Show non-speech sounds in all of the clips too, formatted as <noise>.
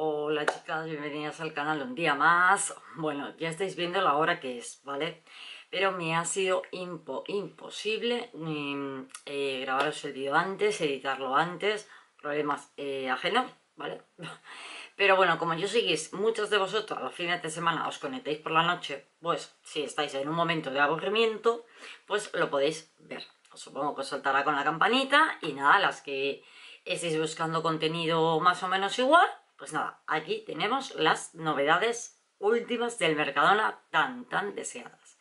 Hola chicas, bienvenidas al canal un día más. Bueno, ya estáis viendo la hora que es, ¿vale? Pero me ha sido imposible mm, eh, grabaros el vídeo antes, editarlo antes, problemas eh, ajenos, ¿vale? <laughs> Pero bueno, como yo seguís, muchos de vosotros a los fines de semana os conectéis por la noche, pues si estáis en un momento de aburrimiento, pues lo podéis ver. Os supongo que os saltará con la campanita y nada, las que estéis buscando contenido más o menos igual, pues nada, aquí tenemos las novedades últimas del Mercadona tan tan deseadas.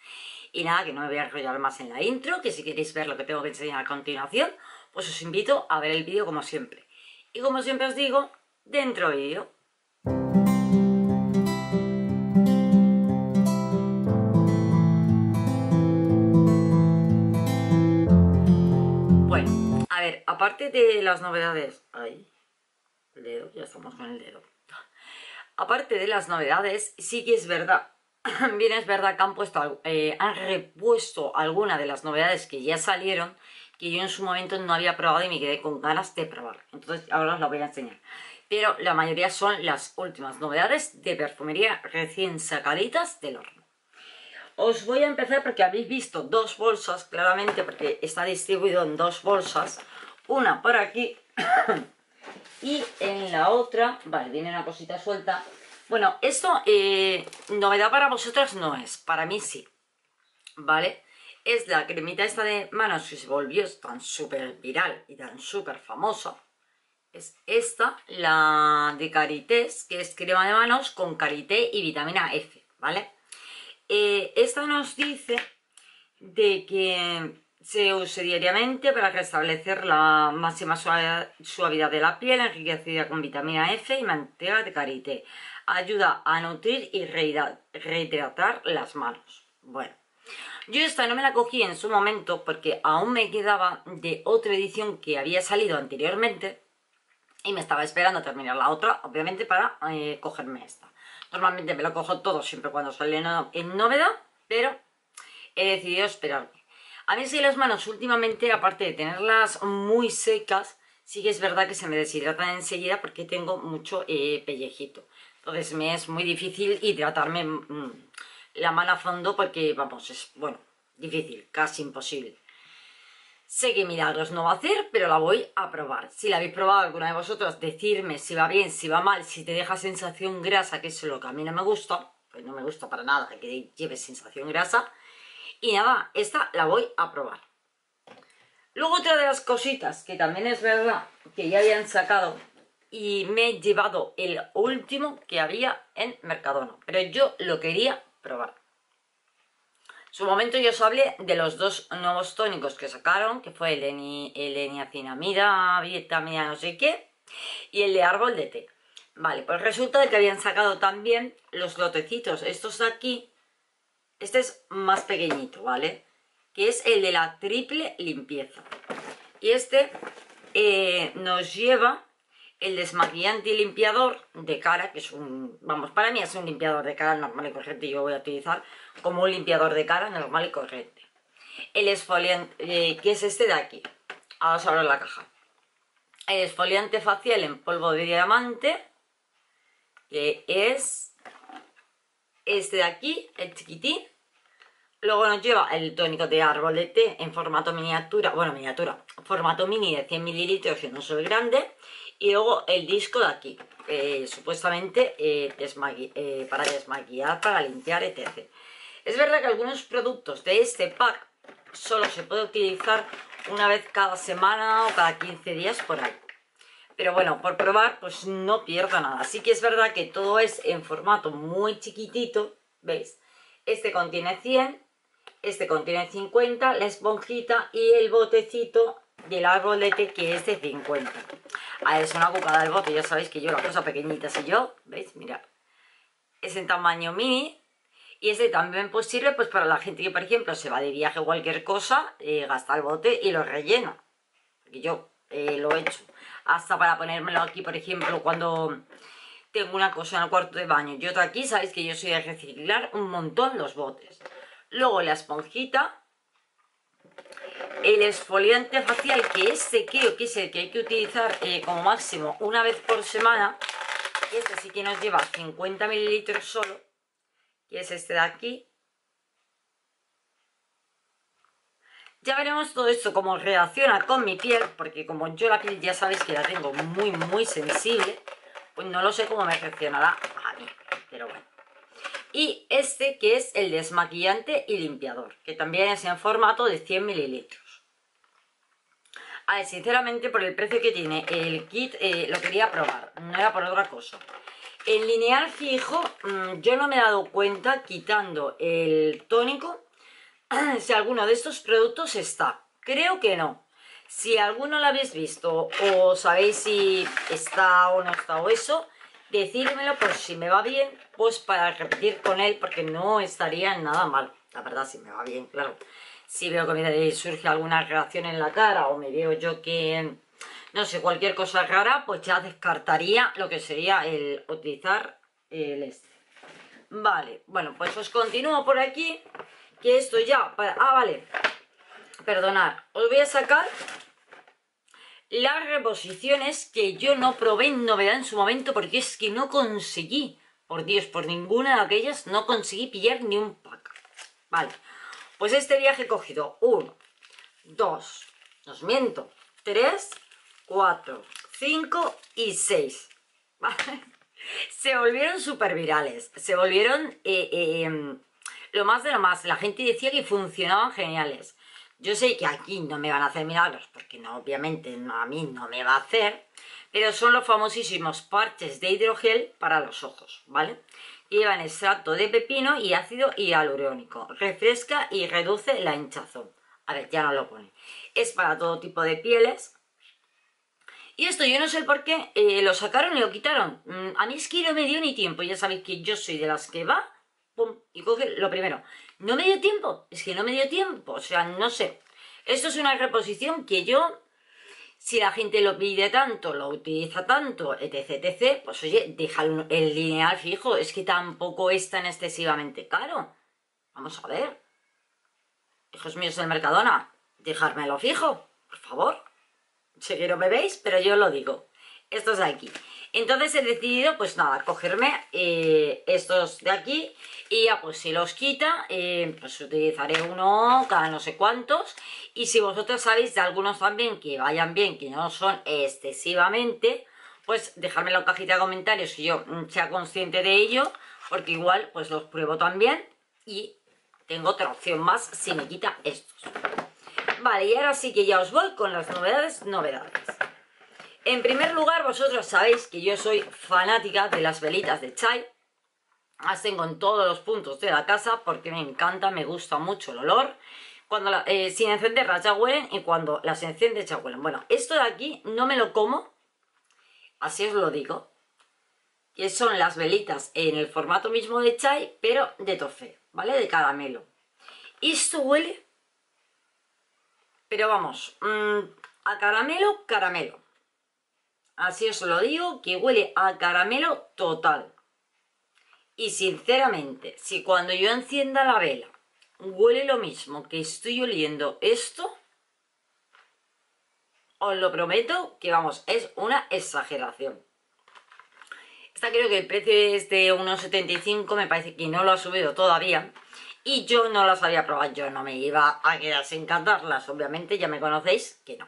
Y nada, que no me voy a enrollar más en la intro, que si queréis ver lo que tengo que enseñar a continuación, pues os invito a ver el vídeo como siempre. Y como siempre os digo, dentro vídeo. Bueno, a ver, aparte de las novedades... Ya estamos con el dedo. Aparte de las novedades, sí que es verdad, <clears throat> bien es verdad que han, puesto, eh, han repuesto algunas de las novedades que ya salieron, que yo en su momento no había probado y me quedé con ganas de probar. Entonces ahora os la voy a enseñar pero la mayoría son las últimas novedades de perfumería recién sacaditas del horno. Os voy a empezar porque habéis visto dos bolsas, claramente porque está distribuido en dos bolsas, una por aquí <clears throat> y en la otra, vale, viene una cosita suelta. Bueno, esto eh, novedad para vosotras no es, para mí sí, ¿vale? Es la cremita esta de manos que se volvió tan súper viral y tan súper famosa, es esta, la de Carités, que es crema de manos con Carité y vitamina F, ¿vale? Eh, esta nos dice de que se use diariamente para restablecer la máxima suavidad de la piel, enriquecida con vitamina F y manteca de karité. Ayuda a nutrir y rehidratar las manos. Bueno, yo esta no me la cogí en su momento porque aún me quedaba de otra edición que había salido anteriormente, y me estaba esperando a terminar la otra, obviamente, para eh, cogerme esta. Normalmente me lo cojo todo siempre cuando sale en novedad, pero he decidido esperarme. A mí sí las manos últimamente, aparte de tenerlas muy secas, sí que es verdad que se me deshidratan enseguida porque tengo mucho eh, pellejito. Entonces me es muy difícil hidratarme mm, la mano a fondo porque, vamos, es, bueno, difícil, casi imposible. Sé que milagros no va a hacer, pero la voy a probar. Si la habéis probado alguna de vosotros, decirme si va bien, si va mal, si te deja sensación grasa, que es lo que a mí no me gusta, pues no me gusta para nada que lleve sensación grasa. Y nada, esta la voy a probar. Luego otra de las cositas que también es verdad que ya habían sacado y me he llevado el último que había en Mercadona, pero yo lo quería probar su momento yo os hablé de los dos nuevos tónicos que sacaron, que fue el, eni, el eniacinamida, vitamina no sé qué, y el de árbol de té. Vale, pues resulta de que habían sacado también los lotecitos, estos de aquí, este es más pequeñito, ¿vale? Que es el de la triple limpieza. Y este eh, nos lleva el desmaquillante y limpiador de cara, que es un, vamos, para mí es un limpiador de cara normal y corriente, yo voy a utilizar como un limpiador de cara normal y corriente. El esfoliante, eh, que es este de aquí, ahora os abro la caja. El esfoliante facial en polvo de diamante, que es este de aquí, el chiquitín. Luego nos lleva el tónico de árbol en formato miniatura, bueno, miniatura, formato mini de 100 mililitros, que no soy grande y luego el disco de aquí, supuestamente eh, eh, para desmaquillar, para limpiar, etc. Es verdad que algunos productos de este pack solo se puede utilizar una vez cada semana o cada 15 días por ahí. Pero bueno, por probar, pues no pierdo nada. Así que es verdad que todo es en formato muy chiquitito, ¿veis? Este contiene 100, este contiene 50, la esponjita y el botecito del árbol que es de 50. Ah, es una cucada del bote, ya sabéis que yo la cosa pequeñita si yo, ¿veis? Mira, es en tamaño mini y este también pues sirve pues para la gente que por ejemplo se va de viaje o cualquier cosa, eh, gasta el bote y lo rellena. Porque yo eh, lo he hecho. Hasta para ponérmelo aquí, por ejemplo, cuando tengo una cosa en el cuarto de baño y otra aquí, sabéis que yo soy de reciclar un montón los botes. Luego la esponjita, el esfoliante facial, que este creo que es el que hay que utilizar eh, como máximo una vez por semana, Este sí que nos lleva 50 mililitros solo, que es este de aquí. Ya veremos todo esto, cómo reacciona con mi piel, porque como yo la piel ya sabéis que la tengo muy, muy sensible, pues no lo sé cómo me reaccionará a mí, pero bueno. Y este que es el desmaquillante y limpiador, que también es en formato de 100 mililitros. A ver, sinceramente por el precio que tiene el kit eh, lo quería probar, no era por otra cosa. El lineal fijo mm, yo no me he dado cuenta quitando el tónico si alguno de estos productos está. Creo que no. Si alguno lo habéis visto o sabéis si está o no está o eso, decírmelo por si me va bien, pues para repetir con él porque no estaría nada mal. La verdad, si me va bien, claro si veo que me surge alguna reacción en la cara o me veo yo que, no sé, cualquier cosa rara, pues ya descartaría lo que sería el utilizar el este. Vale, bueno, pues os continúo por aquí, que esto ya, ah, vale, perdonad, os voy a sacar las reposiciones que yo no probé en novedad en su momento porque es que no conseguí, por Dios, por ninguna de aquellas no conseguí pillar ni un pack. Vale, pues este viaje he cogido 1, 2, os miento, 3, 4, 5 y 6. <laughs> Se volvieron súper virales, se volvieron eh, eh, em, lo más de lo más. La gente decía que funcionaban geniales. Yo sé que aquí no me van a hacer milagros, porque no, obviamente a mí no me va a hacer, pero son los famosísimos parches de hidrogel para los ojos, ¿vale? llevan extracto de pepino y ácido hialurónico. Refresca y reduce la hinchazón. A ver, ya no lo pone. Es para todo tipo de pieles. Y esto yo no sé por qué eh, lo sacaron y lo quitaron. Mm, a mí es que no me dio ni tiempo. Ya sabéis que yo soy de las que va, pum, y coge lo primero. No me dio tiempo. Es que no me dio tiempo. O sea, no sé. Esto es una reposición que yo si la gente lo pide tanto, lo utiliza tanto, etc, etc, pues oye, deja el lineal fijo, es que tampoco es tan excesivamente caro. Vamos a ver. Hijos míos del Mercadona, dejármelo fijo, por favor. Sé que no me veis, pero yo lo digo. Esto es aquí. Entonces he decidido, pues nada, cogerme eh, estos de aquí y ya pues si los quita, eh, pues utilizaré uno cada no sé cuántos. Y si vosotros sabéis de algunos también que vayan bien, que no son excesivamente, pues dejadme en la cajita de comentarios que yo mm, sea consciente de ello, porque igual pues los pruebo también y tengo otra opción más si me quita estos. Vale, y ahora sí que ya os voy con las novedades, novedades. En primer lugar, vosotros sabéis que yo soy fanática de las velitas de chai. Las tengo en todos los puntos de la casa porque me encanta, me gusta mucho el olor. Cuando eh, sin encenderlas ya huelen y cuando las enciende ya huelen. Bueno, esto de aquí no me lo como, así os lo digo. Que son las velitas en el formato mismo de chai, pero de tofe, ¿vale? De caramelo. Esto huele, pero vamos, mm, a caramelo, caramelo. Así os lo digo, que huele a caramelo total. Y sinceramente, si cuando yo encienda la vela huele lo mismo que estoy oliendo esto, os lo prometo que vamos, es una exageración. Esta creo que el precio es de 1,75, me parece que no lo ha subido todavía. Y yo no las había probado, yo no me iba a quedar sin cantarlas, obviamente, ya me conocéis que no.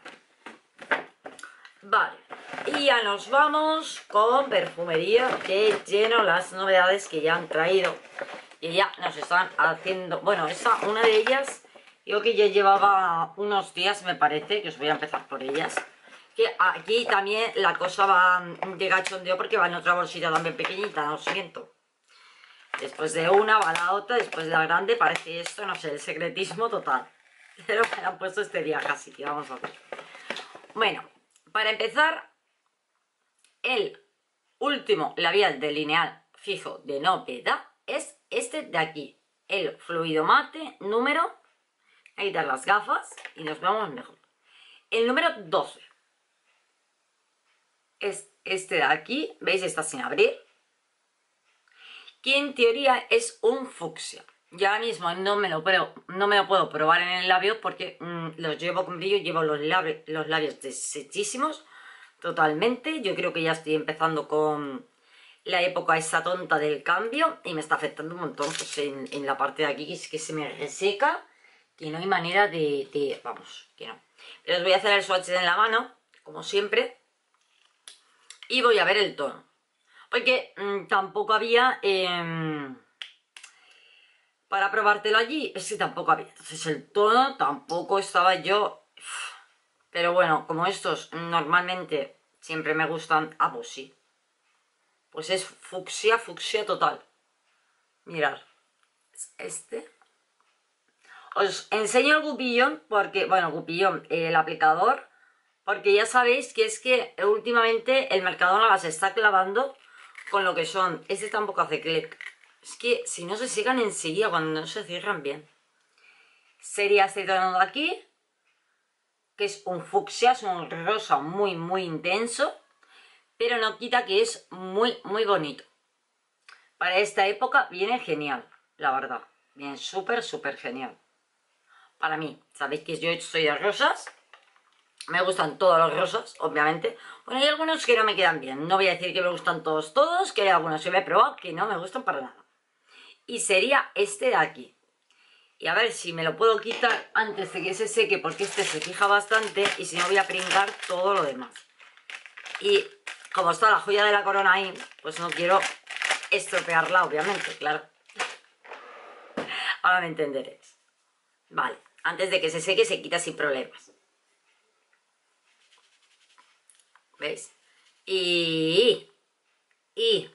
Vale, y ya nos vamos con perfumería que lleno las novedades que ya han traído. Y ya nos están haciendo, bueno, esa, una de ellas, digo que ya llevaba unos días me parece, que os voy a empezar por ellas que aquí también la cosa va de gachondeo porque va en otra bolsita también pequeñita, lo siento. Después de una va la otra, después de la grande parece esto, no sé, el secretismo total. <laughs> Pero me han puesto este día casi, que vamos a ver bueno, para empezar, el último labial delineal fijo de novedad es este de aquí, el fluido mate número, a quitar las gafas y nos vemos mejor. El número 12 es este de aquí, veis está sin abrir, que en teoría es un fucsia. Ya mismo no me lo puedo, no me lo puedo probar en el labio porque mm, los llevo con brillo, llevo los labios, los deshechísimos totalmente. Yo creo que ya estoy empezando con la época esa tonta del cambio y me está afectando un montón pues en, la parte de aquí que es que se me reseca, que no hay manera de, vamos, que no. Pero os voy a hacer el swatch en la mano, como siempre, y voy a ver el tono. Porque mmm, tampoco había... Eh, para probártelo allí, es que tampoco había. Entonces el tono tampoco estaba yo... Pero bueno, como estos normalmente siempre me gustan... Ah, pues sí. Pues es fucsia, fucsia total. Mirad. Este. Os enseño el gupillón porque... Bueno, gupillón, el aplicador. Porque ya sabéis que es que últimamente el mercado no las está clavando con lo que son. Este tampoco hace clic es que si no se secan enseguida cuando no se cierran bien. Sería este tono de aquí, que es un fucsia, es un rosa muy, muy intenso, pero no quita que es muy, muy bonito. Para esta época viene genial, la verdad. Viene súper, súper genial. Para mí, sabéis que yo soy de rosas. Me gustan todos los rosas, obviamente. Bueno, hay algunos que no me quedan bien. No voy a decir que me gustan todos, todos, que hay algunos que me he probado que no me gustan para nada y sería este de aquí. Y a ver si me lo puedo quitar antes de que se seque, porque este se fija bastante y si no voy a pringar todo lo demás. Y como está la joya de la corona ahí, pues no quiero estropearla, obviamente, claro. Ahora me entenderéis. Vale, antes de que se seque se quita sin problemas. ¿Veis? Y... Y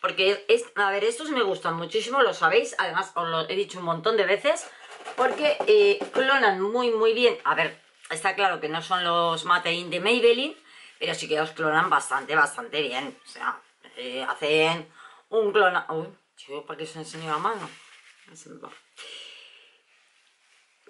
porque, es, a ver, estos me gustan muchísimo, lo sabéis. Además, os lo he dicho un montón de veces. Porque eh, clonan muy, muy bien. A ver, está claro que no son los Matein de Maybelline. Pero sí que los clonan bastante, bastante bien. O sea, eh, hacen un clona... Uy, chico, ¿para qué se enseño la mano?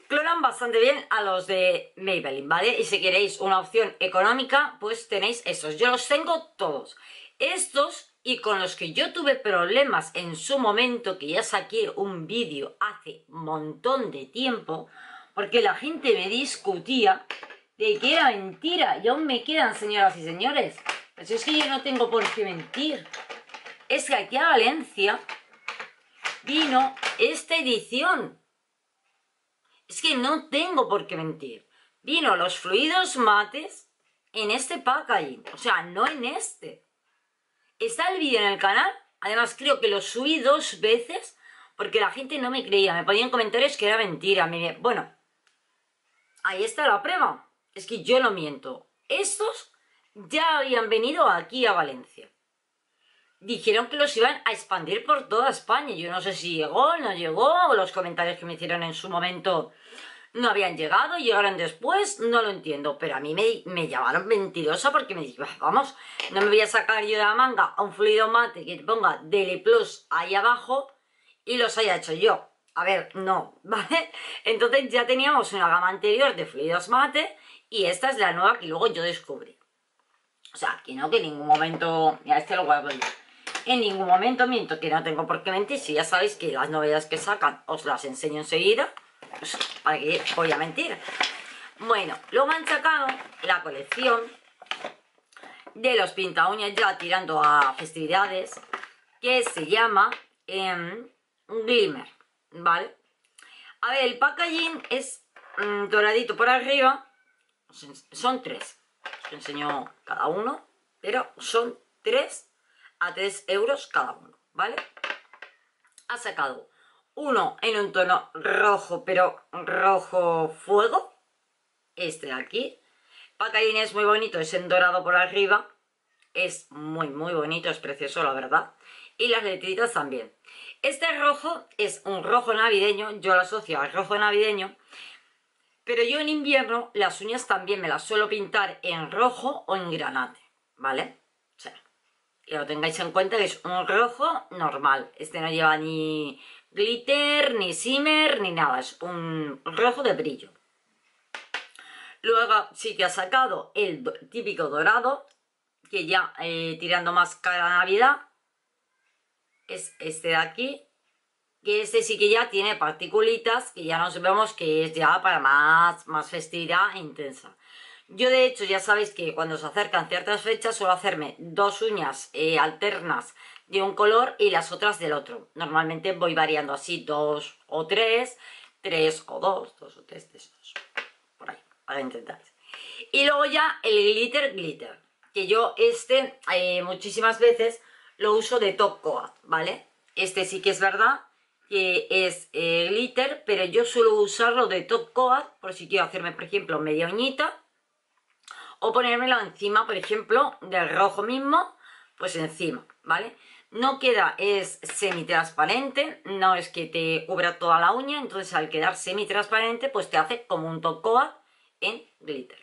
Clonan bastante bien a los de Maybelline, ¿vale? Y si queréis una opción económica, pues tenéis esos. Yo los tengo todos. Estos y con los que yo tuve problemas en su momento, que ya saqué un vídeo hace montón de tiempo, porque la gente me discutía de que era mentira y aún me quedan, señoras y señores. Pues es que yo no tengo por qué mentir. Es que aquí a Valencia vino esta edición. Es que no tengo por qué mentir. Vino los fluidos mates en este packaging, o sea, no en este. Está el vídeo en el canal, además creo que lo subí dos veces porque la gente no me creía, me ponían comentarios que era mentira. Bueno, ahí está la prueba, es que yo no miento. Estos ya habían venido aquí a Valencia. Dijeron que los iban a expandir por toda España. Yo no sé si llegó, no llegó, o los comentarios que me hicieron en su momento no habían llegado, llegaron después, no lo entiendo, pero a mí me, me llamaron mentirosa porque me dije, vamos, no me voy a sacar yo de la manga a un fluido mate que te ponga Dele Plus ahí abajo y los haya hecho yo. A ver, no, <laughs> ¿vale? Entonces ya teníamos una gama anterior de fluidos mate y esta es la nueva que luego yo descubrí. O sea, que no, que en ningún momento... Mira, este lo guardo yo. En ningún momento miento, que no tengo por qué mentir. Si ya sabéis que las novedades que sacan os las enseño enseguida. ¿Para qué voy a mentir? Bueno, luego han sacado la colección de los pinta uñas ya tirando a festividades que se llama em, Glimmer, ¿vale? A ver, el packaging es mm, doradito por arriba, son tres, os enseño cada uno, pero son tres a tres euros cada uno, ¿vale? Ha sacado uno en un tono rojo, pero rojo fuego. Este de aquí. Packaging es muy bonito, es en dorado por arriba. Es muy, muy bonito, es precioso, la verdad. Y las letritas también. Este rojo es un rojo navideño, yo lo asocio al rojo navideño. Pero yo en invierno las uñas también me las suelo pintar en rojo o en granate, ¿vale? O sea, que lo tengáis en cuenta que es un rojo normal. Este no lleva ni glitter, ni shimmer, ni nada. Es un rojo de brillo. Luego sí que ha sacado el típico dorado, que ya eh, tirando más cara Navidad, es este de aquí, que este sí que ya tiene particulitas, que ya nos vemos que es ya para más, más festividad e intensa. Yo de hecho ya sabéis que cuando se acercan ciertas fechas suelo hacerme dos uñas eh, alternas de un color y las otras del otro. Normalmente voy variando así dos o tres, tres o dos, dos o tres, tres, dos, por ahí, para intentar. Y luego ya el glitter glitter, que yo este eh, muchísimas veces lo uso de top coat, ¿vale? Este sí que es verdad que es eh, glitter, pero yo suelo usarlo de top coat por si quiero hacerme, por ejemplo, media uñita o ponérmelo encima, por ejemplo, del rojo mismo, pues encima, ¿vale? No queda, es semi-transparente, no es que te cubra toda la uña, entonces al quedar semi-transparente, pues te hace como un top coat en glitter.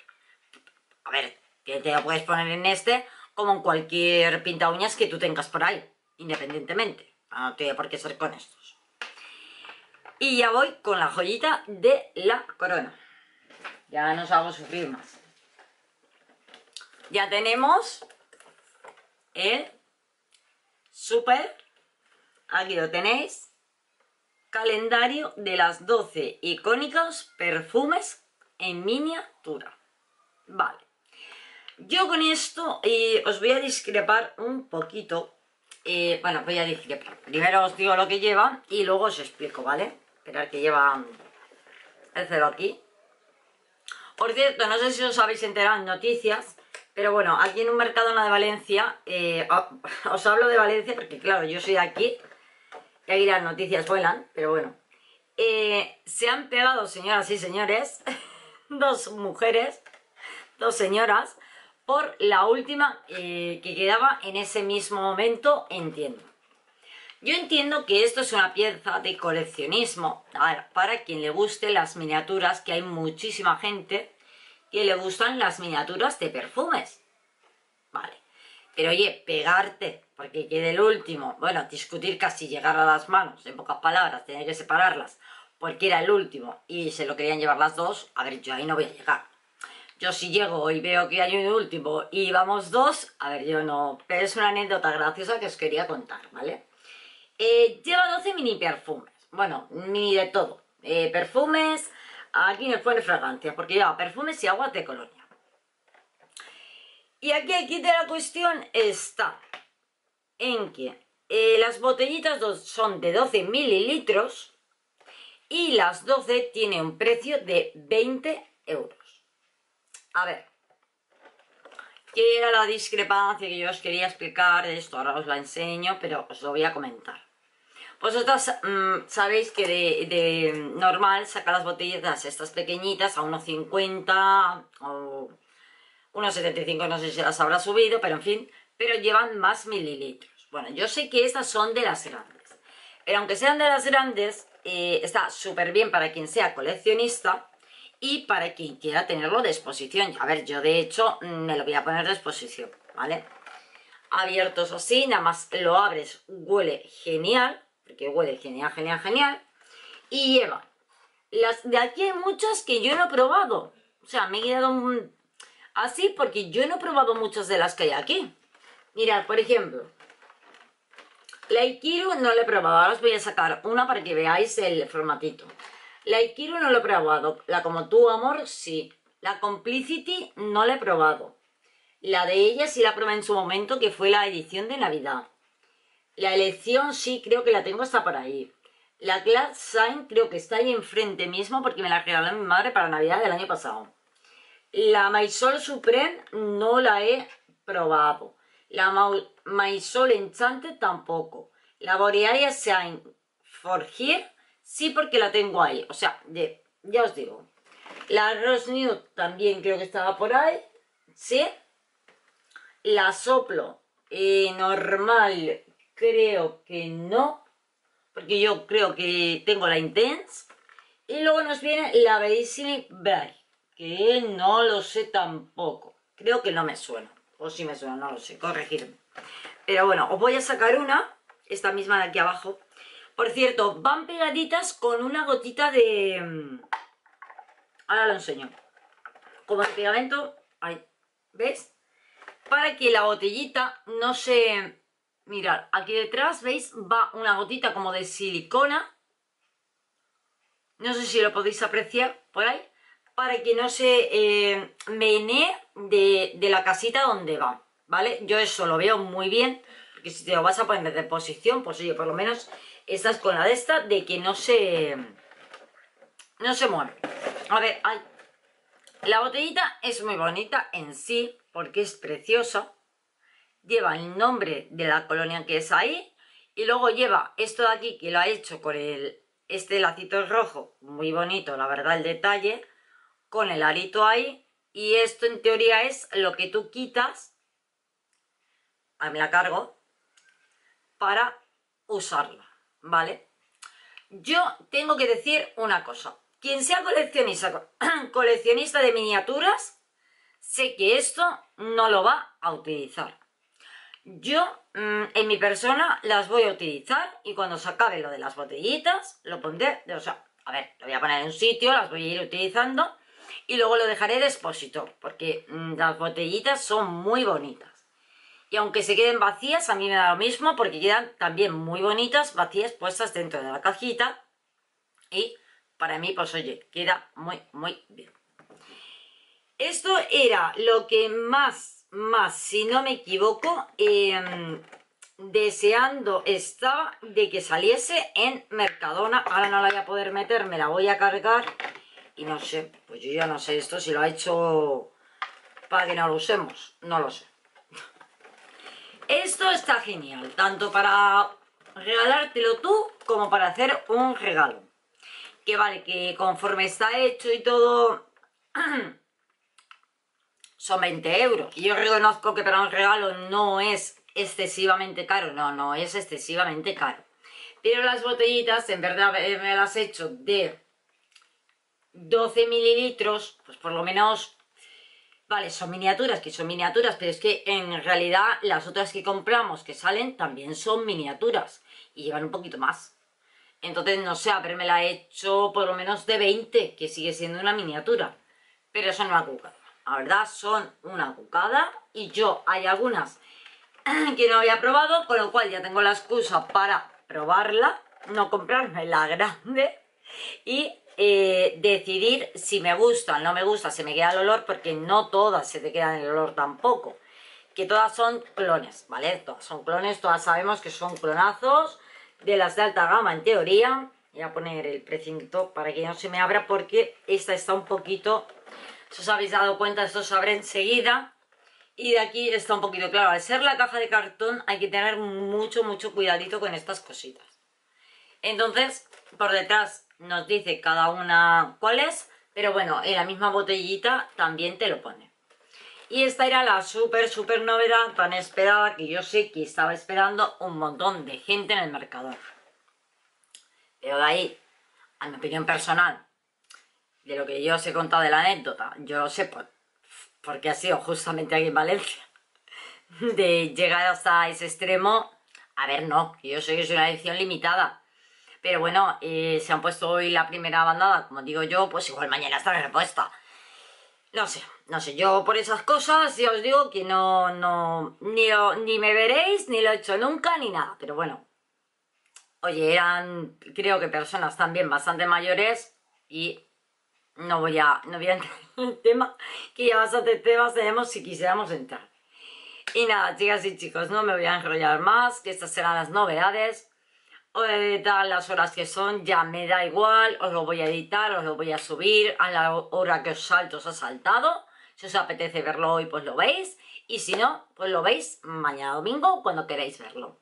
A ver, que te lo puedes poner en este como en cualquier pinta uñas que tú tengas por ahí, independientemente. No tiene por qué ser con estos. Y ya voy con la joyita de la corona. Ya no os hago sufrir más. Ya tenemos el super, aquí lo tenéis, calendario de las 12 icónicos perfumes en miniatura. Vale. Yo con esto eh, os voy a discrepar un poquito. Eh, bueno, voy a discrepar. Primero os digo lo que lleva y luego os explico, ¿vale? Esperar que lleva el cero aquí. Por cierto, no sé si os habéis enterado en noticias, pero bueno, aquí en un Mercadona de Valencia, eh, <laughs> os hablo de Valencia porque claro, yo soy de aquí y aquí las noticias vuelan, pero bueno. se han pegado, señoras y señores, <laughs> dos mujeres, dos señoras, por la última eh, que quedaba en ese mismo momento entiendo. Yo entiendo que esto es una pieza de coleccionismo, para quien le guste las miniaturas, que hay muchísima gente que le gustan las miniaturas de perfumes. Vale. Pero oye, pegarte, porque quede el último, bueno, discutir casi llegar a las manos, en pocas palabras, tener que separarlas, porque era el último y se lo querían llevar las dos, a ver, yo ahí no voy a llegar. Yo si llego y veo que hay un último y vamos dos, a ver, yo no... Pero es una anécdota graciosa que os quería contar, ¿vale? Eh, lleva 12 mini perfumes. Bueno, mini de todo. Eh, perfumes, aquí no pone fragancia, porque lleva perfumes y aguas de colonia. Y aquí, aquí de la cuestión está en que eh, las botellitas son de 12 mililitros y las 12 tienen un precio de 20 euros. A ver, ¿qué era la discrepancia que yo os quería explicar de esto? Ahora os la enseño, pero os lo voy a comentar. Vosotros mm, sabéis que de, normal saca las botellitas estas pequeñitas a 1,50 o 1,75, no sé si las habrá subido, pero en fin, pero llevan más mililitros. Bueno, yo sé que estas son de las grandes, pero aunque sean de las grandes, eh, está súper bien para quien sea coleccionista, y para quien quiera tenerlo de exposición. A ver, yo de hecho me lo voy a poner de exposición, ¿vale? Abiertos así, nada más lo abres, huele genial, porque huele genial, genial, genial. Y lleva, las de aquí hay muchas que yo no he probado. O sea, me he quedado así porque yo no he probado muchas de las que hay aquí. Mirad, por ejemplo, la Ikiru no la he probado. Ahora os voy a sacar una para que veáis el formatito. La Ikiru no lo he probado. La Como tú, amor, sí. La Complicity no la he probado. La de ella sí la probé en su momento, que fue la edición de Navidad. La elección sí, creo que la tengo hasta por ahí. La Glad Sign creo que está ahí enfrente mismo porque me la regaló mi madre para Navidad del año pasado. La Maisol Supreme no la he probado. La Maisol Enchanted tampoco. La Borealia Shine For Sí, porque la tengo ahí. O sea, ya os digo. La Rose Nude también creo que estaba por ahí. ¿Sí? La Soplo eh, normal creo que no. Porque yo creo que tengo la Intense. Y luego nos viene la Bellissime Bright. Que no lo sé tampoco. Creo que no me suena. O si me suena, no lo sé. Corregirme. Pero bueno, os voy a sacar una. Esta misma de aquí abajo por cierto, van pegaditas con una gotita de... Mm, ahora lo enseño. Como de pegamento, ahí, ¿ves? Para que la botellita no se... Mirad, aquí detrás, ¿veis? Va una gotita como de silicona. No sé si lo podéis apreciar por ahí. para que no se eh, menee de, de la casita donde va, ¿vale? Yo eso lo veo muy bien, porque si te lo vas a poner de posición, pues oye, por lo menos estás con la de esta de que no se... no se mueve. A ver, ay, la botellita es muy bonita en sí, porque es preciosa. Lleva el nombre de la colonia que es ahí. Y luego lleva esto de aquí, que lo ha hecho con este lacito rojo, muy bonito, la verdad, el detalle, con el arito ahí. Y esto en teoría es lo que tú quitas, a mí la cargo, para usarla, ¿vale? Yo tengo que decir una cosa. Quien sea coleccionista, <coughs> coleccionista de miniaturas, sé que esto no lo va a utilizar. Yo, mm, en mi persona, las voy a utilizar y cuando se acabe lo de las botellitas, lo pondré, o sea, a ver, lo voy a poner en un sitio, las voy a ir utilizando y luego lo dejaré de expositor, porque mm, las botellitas son muy bonitas. Y aunque se queden vacías, a mí me da lo mismo, porque quedan también muy bonitas, vacías, puestas dentro de la cajita. Y para mí, pues oye, queda muy, muy bien. Esto era lo que más, más, si no me equivoco, em, deseando estaba de que saliese en Mercadona. Ahora no la voy a poder meter, me la voy a cargar. Y no sé, pues yo ya no sé esto si lo ha hecho para que no lo usemos. No lo sé. Esto está genial, tanto para regalártelo tú como para hacer un regalo. Que vale, que conforme está hecho y todo, <clears throat> son 20 euros. Y yo reconozco que para un regalo no es excesivamente caro, no, no es excesivamente caro. Pero las botellitas, en verdad me las he hecho de 12 mililitros, pues por lo menos, vale, son miniaturas, que son miniaturas, pero es que en realidad las otras que compramos que salen también son miniaturas y llevan un poquito más. Entonces, no sé, me la he hecho por lo menos de 20, que sigue siendo una miniatura. Pero son una cucada. La verdad, son una cucada. Y yo, hay algunas que no había probado, con lo cual ya tengo la excusa para probarla, no comprarme la grande y eh, decidir si me gusta o no me gusta, se me queda el olor, porque no todas se te quedan el olor tampoco. Que todas son clones, ¿vale? Todas son clones, todas sabemos que son clonazos de las de alta gama en teoría. Voy a poner el precinto para que no se me abra porque esta está un poquito... Si os habéis dado cuenta, esto se abre enseguida. Y de aquí está un poquito claro. Al ser la caja de cartón hay que tener mucho, mucho cuidadito con estas cositas. Entonces, por detrás nos dice cada una cuál es, pero bueno, en la misma botellita también te lo pone. Y esta era la súper, súper novedad tan esperada que yo sé que estaba esperando un montón de gente en el mercado. Pero de ahí, a mi opinión personal, de lo que yo os he contado de la anécdota, yo lo sé porque ha sido justamente aquí en Valencia, <laughs> de llegar hasta ese extremo, a ver, no, yo sé que es una edición limitada, pero bueno, eh, se han puesto hoy la primera bandada, como digo yo, pues igual mañana está repuesta. No sé, no sé, yo por esas cosas ya os digo que no, no, ni, ni me veréis, ni lo he hecho nunca, ni nada, pero bueno. Oye, eran, creo que personas también bastante mayores y no voy a, no voy a entrar <laughs> en el tema, que ya bastante temas tenemos si quisiéramos entrar. Y nada, chicas y chicos, no me voy a enrollar más, que estas serán las novedades editar las horas que son, ya me da igual, os lo voy a editar, os lo voy a subir a la hora que os salto, os ha saltado. Si os apetece verlo hoy, pues lo veis. Y si no, pues lo veis mañana domingo cuando queráis verlo.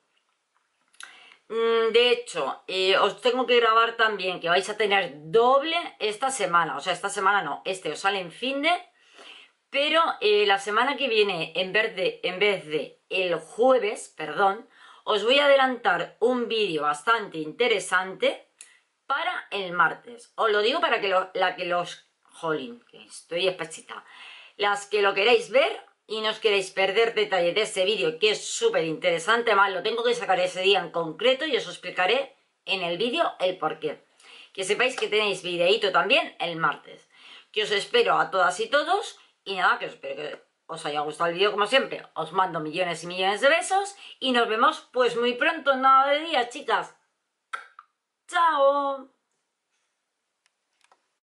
Mm, de hecho, eh, os tengo que grabar también que vais a tener doble esta semana. O sea, esta semana no, este os sale en fin de... Pero eh, la semana que viene, en vez de, en vez de el jueves, perdón, os voy a adelantar un vídeo bastante interesante para el martes. Os lo digo para que la que los... Jolín, que estoy espesita. Las que lo queréis ver y no os queréis perder detalle de ese vídeo que es súper interesante, más lo tengo que sacar ese día en concreto y os explicaré en el vídeo el porqué. Que sepáis que tenéis videíto también el martes. Que os espero a todas y todos y nada, que os espero que os haya gustado el vídeo como siempre, os mando millones y millones de besos y nos vemos pues muy pronto, nada de día, chicas. ¡Chao!